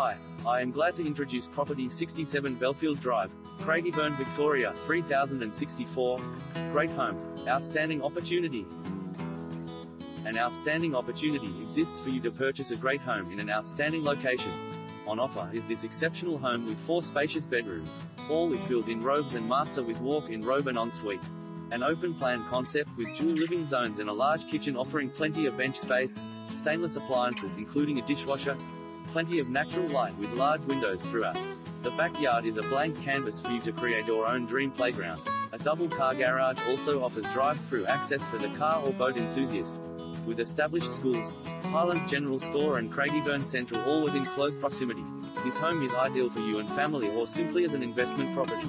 Hi, I am glad to introduce property 67 Bellfield Drive, Craigieburn, Victoria, 3064. Great home, outstanding opportunity. An outstanding opportunity exists for you to purchase a great home in an outstanding location. On offer is this exceptional home with four spacious bedrooms, all with built-in robes and master with walk-in robe and ensuite. An open-plan concept with dual living zones and a large kitchen offering plenty of bench space, stainless appliances including a dishwasher, plenty of natural light with large windows throughout. The backyard is a blank canvas for you to create your own dream playground. A double car garage also offers drive-through access for the car or boat enthusiast. With established schools, Highland General Store and Craigieburn Central all within close proximity. This home is ideal for you and family or simply as an investment property.